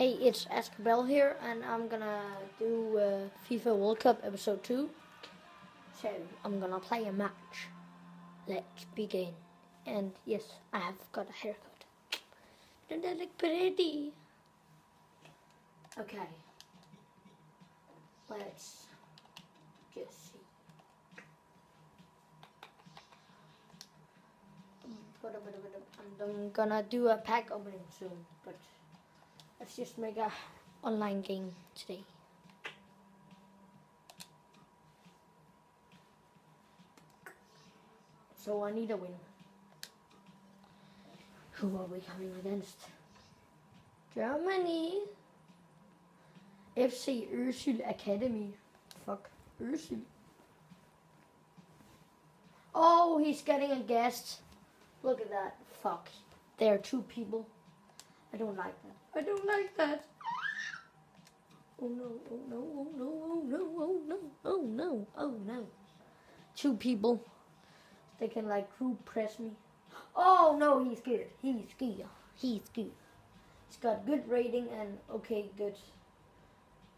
Hey, it's Asger Bell here, and I'm gonna do uh, FIFA World Cup Episode 2. So, I'm gonna play a match. Let's begin. And yes, I have got a haircut. Doesn't that look pretty? Okay. Let's just see. I'm gonna do a pack opening soon, but let's just make a online game today. So I need a win. Who are we coming against? Germany. FC Ursul Academy. Fuck. Ursul. Oh, he's getting a guest. Look at that. Fuck. There are two people. I don't like that. I don't like that. Oh no, oh no, oh no, oh no, oh no, oh no, oh no. Two people. They can like group press me. Oh no, he's good. He's good. He's good. He's got good rating and okay, good.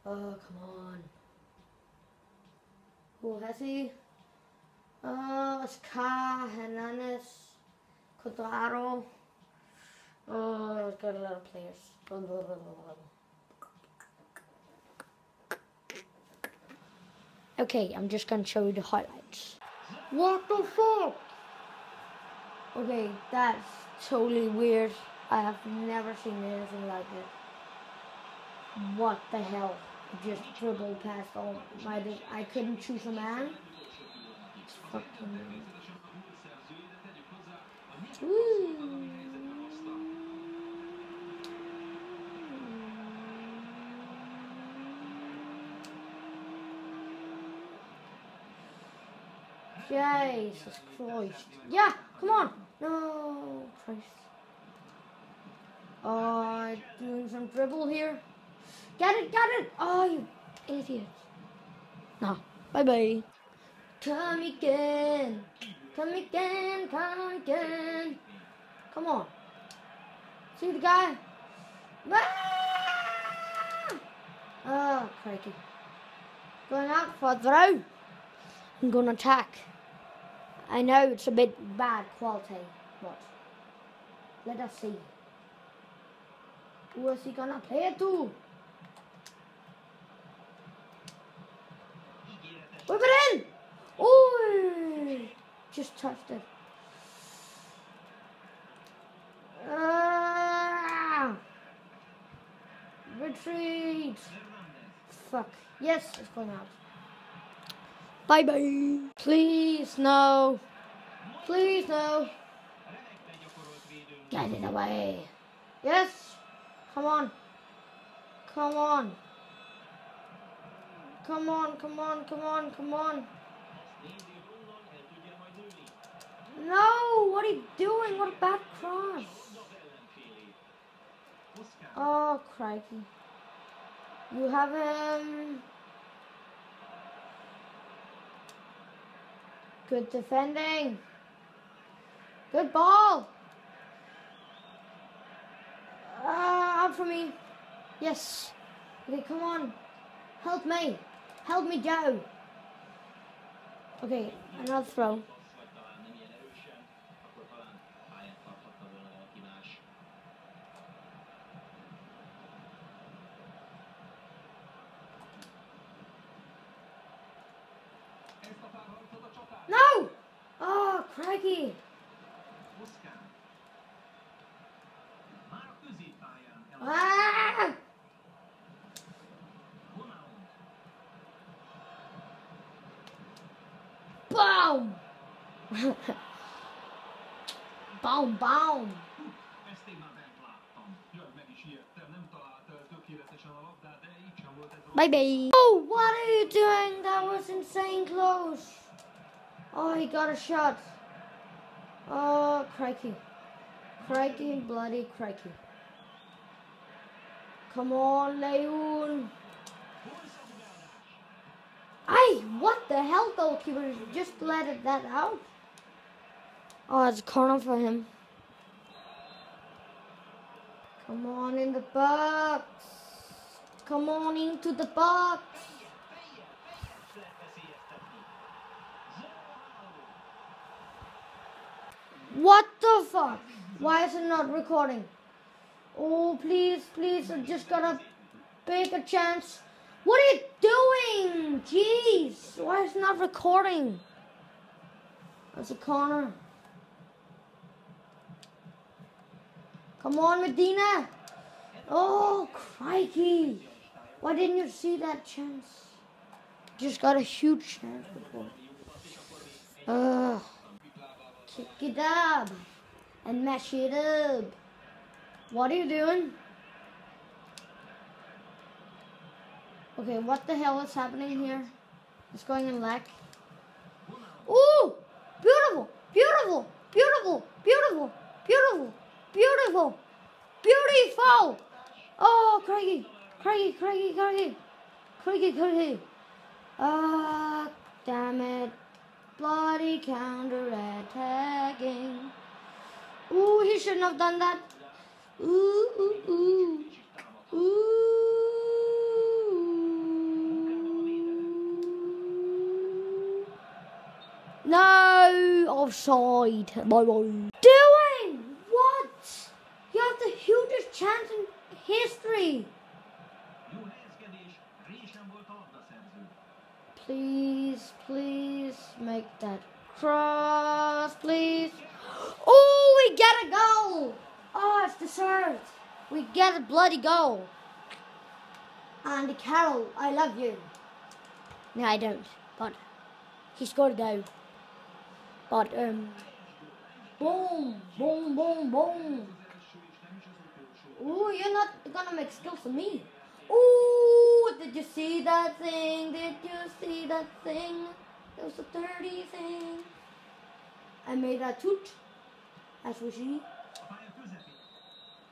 Oh, come on. Who has he? Uh, Oscar Hernandez, Cotaro. Oh, it's got a lot of players. Blah, blah, blah, okay, I'm just gonna show you the highlights. What the fuck? Okay, that's totally weird. I have never seen anything like it. What the hell? Just dribbled past all my. I couldn't choose a man. Fucking. Woo. Jesus Christ. Yeah, come on. No, Christ. Uh, doing some dribble here. Get it, get it. Oh, you idiot. No, bye-bye. Come again. Come again, come again. Come on. See the guy? Ah! Oh, crikey. Going out for a throw. I'm going to attack. I know it's a bit bad quality, but let us see. Who is he gonna play it to? Whip it in! Oh, just touched it. Ah! Retreat! Fuck. Yes, it's going out. Bye bye. Please, no. Please, no. Get it away. Yes. Come on. Come on. Come on, come on, come on, come on. No, what are you doing? What a bad cross. Oh, crikey. You have him. Good defending. Good ball. Uh, out for me. Yes. Okay, come on. Help me. Help me, Joe. Okay, another throw. No! Oh, crikey. Ah! Boom! Boom, boom! Bye bye. Oh, what are you doing? That was insane close. Oh, he got a shot. Oh, crikey. Crikey, bloody crikey. Come on, Leon. Ay, what the hell, goalkeeper? Just let it that out. Oh, it's a corner for him. Come on in the box. come on into the box. What the fuck? Why is it not recording? Oh, please, please, I just gotta take a chance. What are you doing? Jeez, why is it not recording? That's a corner. Come on, Medina. Oh, crikey. Why didn't you see that chance? Just got a huge chance before. Uh, kick it up and mash it up. What are you doing? Okay, what the hell is happening here? It's going in lag. Ooh! Beautiful! Beautiful! Beautiful! Beautiful! Beautiful! Beautiful! Beautiful! Oh, Craigie! Craigie! Craigie! Craigie! Craigie! Craigie! Ah, damn it. Bloody counter attacking. Ooh, he shouldn't have done that. Ooh, ooh, ooh. Ooh. No, offside. Bye bye. Doing what? You have the hugest chance in history. Please, please make that cross, please. Oh, we get a goal. Oh, it's deserved. We get a bloody goal. Andy Carroll, I love you. No, I don't. But he scored a goal. But um, boom, boom, boom, boom. Ooh, you're not gonna make skills for me. Ooh, did you see that thing? Did you see that thing? It was a dirty thing. I made a toot, as we see.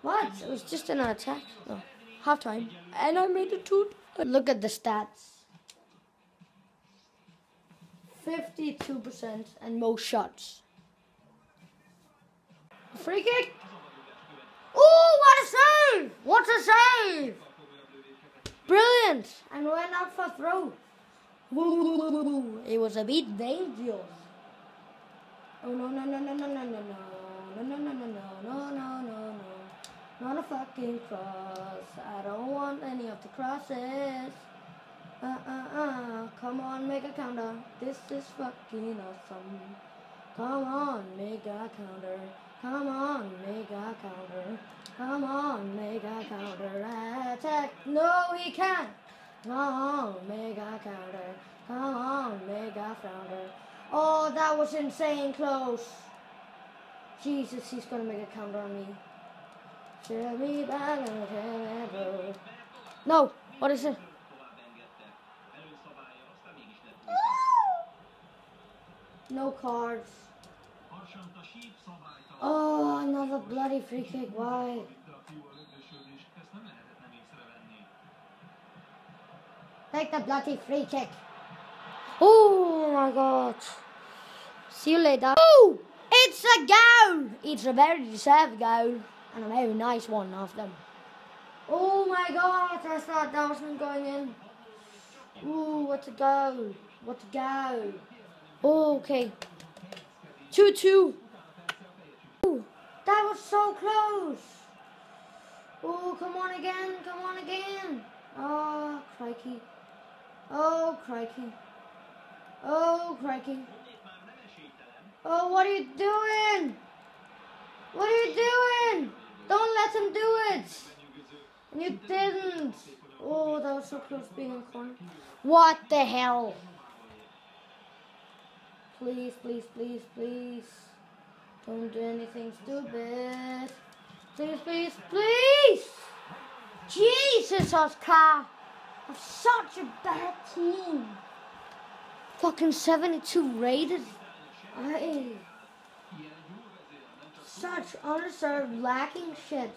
What? It was just an attack. No, halftime. And I made a toot. Look at the stats. 52% and most shots. Free kick. Oh, what a save! What a save! Brilliant! And went out for throw. It was a bit dangerous. Oh no no no no no no no no no no no no no no no no not a fucking cross. I don't want any of the crosses. Uh uh uh. Come on, make a counter. This is fucking awesome. Come on, make a counter. Come on, make a counter. Come on, make a counter attack. No, he can't. Come on, make a counter. Come on, make a. Oh, that was insane close. Jesus, he's gonna make a counter on me. Tell me back bro. No, what is it? No cards. Oh, another bloody free kick. Why? Take the bloody free kick. Oh my god. See you later. Oh, it's a goal. It's a very deserved goal. And a very nice one of them. Oh my god, I thought that wasn't going in. Ooh, what a goal. What a goal. Okay. 2 2. Ooh, that was so close. Oh, come on again. Come on again. Oh, crikey. Oh, crikey. Oh, crikey. Oh, what are you doing? What are you doing? Don't let him do it. And you didn't. Oh, that was so close being in corner. What the hell? Please, please, please, please. Don't do anything stupid. Please, please, please. Jesus, Oscar. I'm such a bad team. Fucking 72 rated. I such undeserved lacking shit.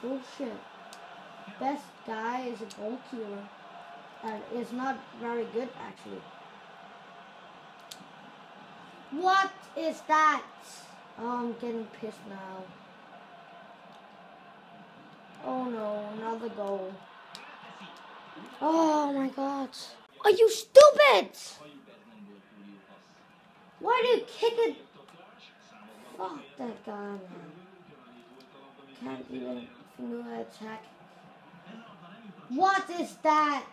Bullshit. Best guy is a goal is not very good actually. What is that? Oh, I'm getting pissed now. Oh no, another goal. Oh my god. Are you stupid? Why do you kick it? Fuck that guy, man. Can't even attack. What is that?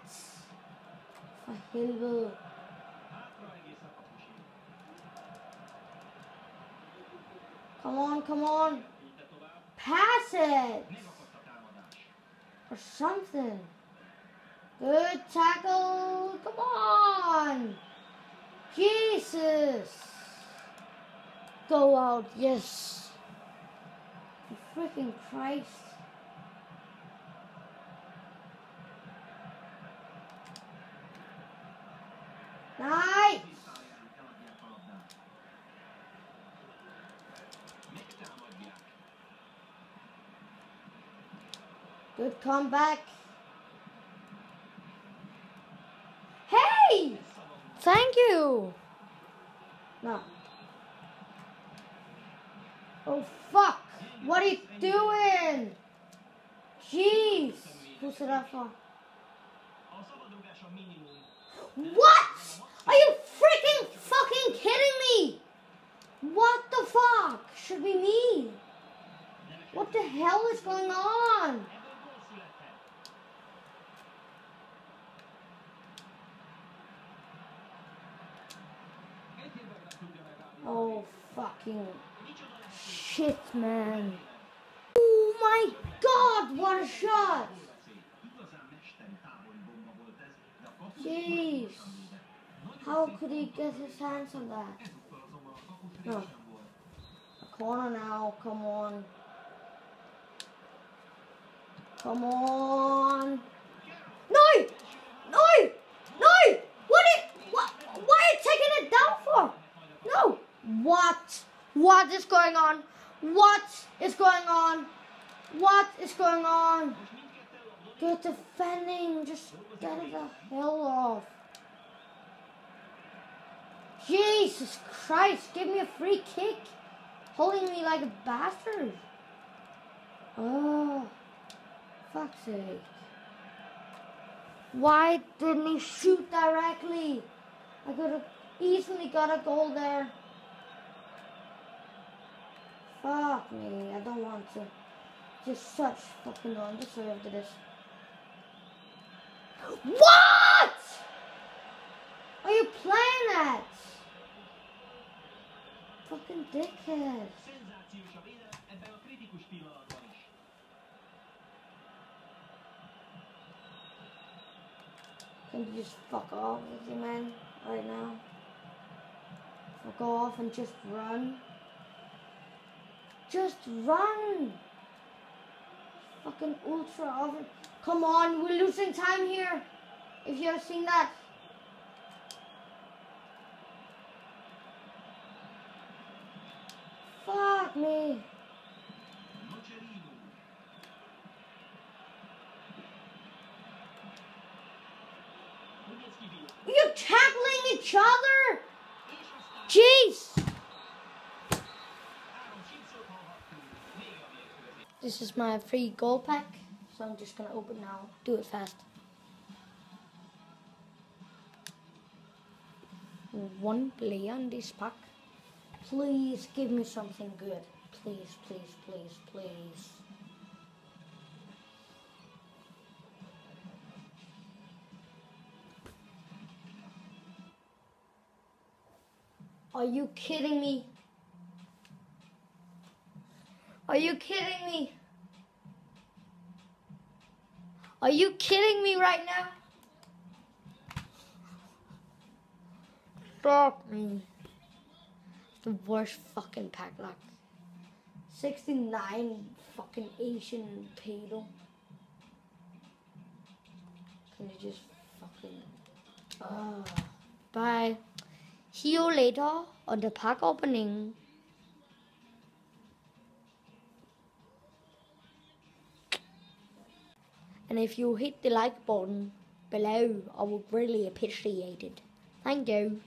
For helvede. Come on, come on. Pass it. Or something. Good tackle. Come on. Jesus. Go out. Yes. For freaking Christ. Good comeback. Hey! Thank you. No. Oh fuck! What are you doing? Jeez! Who's up for? A szabadrugás a minimum. What? Are you freaking fucking kidding me? What the fuck? Should be me. What the hell is going on? Oh fucking shit, man. Oh my god, what a shot! Jeez. How could he get his hands on that? No. A corner now, come on. Come on. No! No! No! What what why are you taking it down for? No! What? What is going on? What is going on? What is going on? Good defending, just get the hell off. Jesus Christ, give me a free kick. Holding me like a bastard. Oh, fuck's sake. Why didn't he shoot directly? I could have easily got a goal there. Fuck me, I don't want to. Just such fucking undeserved it is. What? Are you playing at? Fucking dickhead. Szenzációs a védelem ebben a kritikus pillanatban is. Can you just fuck off with you, man, right now? Fuck off and just run. Just run! Fucking ultra over. Come on, we're losing time here. If you have seen that. Fuck me. Nocerino. Lubiecki bije. You're tackling each other? Jeez! This is my free goal pack, so I'm just gonna open now. Do it fast. One player on this pack. Please give me something good. Please, please, please, please. Are you kidding me? Are you kidding me? Are you kidding me right now? Fuck me. The worst fucking pack luck. 69 fucking Asian pedo. Can you just fucking. Ah. Bye. See you later on the park opening. And if you hit the like button below, I would really appreciate it. Thank you.